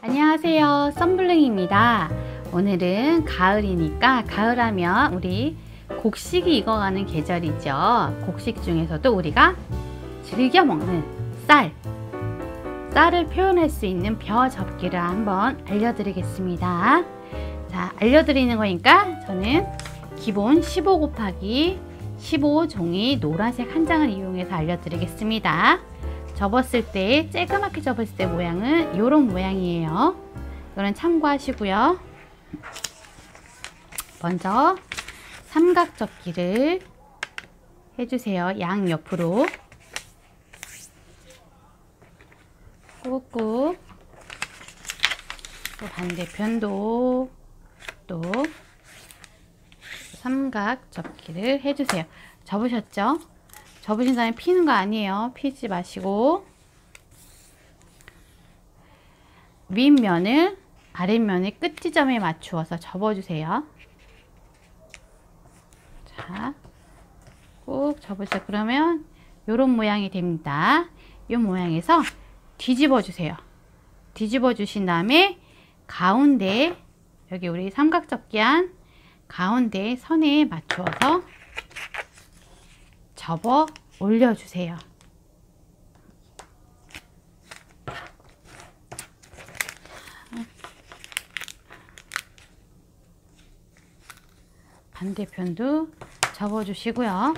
안녕하세요. 썬블링입니다. 오늘은 가을이니까 가을하면 우리 곡식이 익어가는 계절이죠. 곡식 중에서도 우리가 즐겨 먹는 쌀. 쌀을 표현할 수 있는 벼 접기를 한번 알려드리겠습니다. 자 알려드리는 거니까 저는 기본 15 곱하기 15 종이 노란색 한 장을 이용해서 알려드리겠습니다 접었을 때 쬐그맣게 접었을 때 모양은 이런 모양이에요. 이거는 참고하시고요. 먼저 삼각 접기를 해주세요. 양 옆으로. 꾹꾹. 또 반대편도 또 삼각 접기를 해주세요. 접으셨죠? 접으신 다음에 피는 거 아니에요. 피지 마시고 윗면을 아랫면의 끝 지점에 맞추어서 접어주세요. 자, 꾹 접으세요. 그러면 이런 모양이 됩니다. 이 모양에서 뒤집어 주세요. 뒤집어 주신 다음에 가운데 여기 우리 삼각 접기한 가운데 선에 맞추어서 접어 올려주세요. 반대편도 접어주시고요.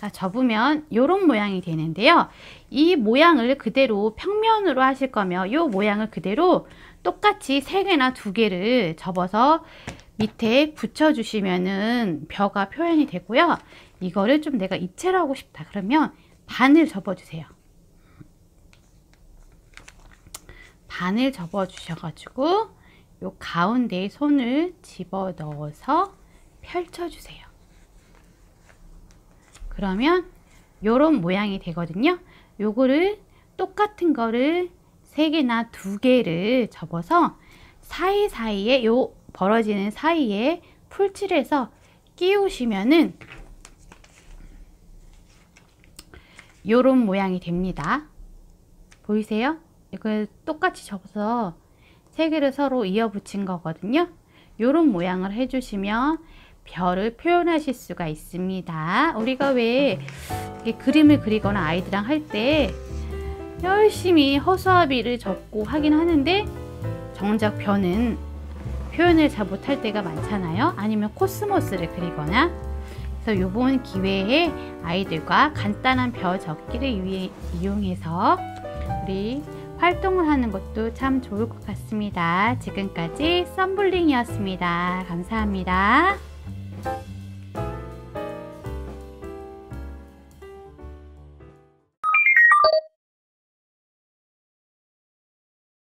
자, 접으면 이런 모양이 되는데요. 이 모양을 그대로 평면으로 하실 거면 이 모양을 그대로 똑같이 3개나 2개를 접어서 밑에 붙여주시면은 벼가 표현이 되고요. 이거를 좀 내가 입체를 하고 싶다 그러면 반을 접어주세요. 반을 접어 주셔가지고 요 가운데에 손을 집어 넣어서 펼쳐 주세요. 그러면 요런 모양이 되거든요. 요거를 똑같은 거를 3개나 2개를 접어서 사이사이에 요 벌어지는 사이에 풀칠해서 끼우시면은 요런 모양이 됩니다. 보이세요? 이걸 똑같이 접어서 세 개를 서로 이어 붙인 거거든요. 요런 모양을 해주시면 별을 표현하실 수가 있습니다. 우리가 왜 그림을 그리거나 아이들랑 할 때 열심히 허수아비를 접고 하긴 하는데 정작 별은 표현을 잘 못할 때가 많잖아요. 아니면 코스모스를 그리거나 그래서 이번 기회에 아이들과 간단한 벼 적기를 이용해서 우리 활동을 하는 것도 참 좋을 것 같습니다. 지금까지 썬블링이었습니다. 감사합니다.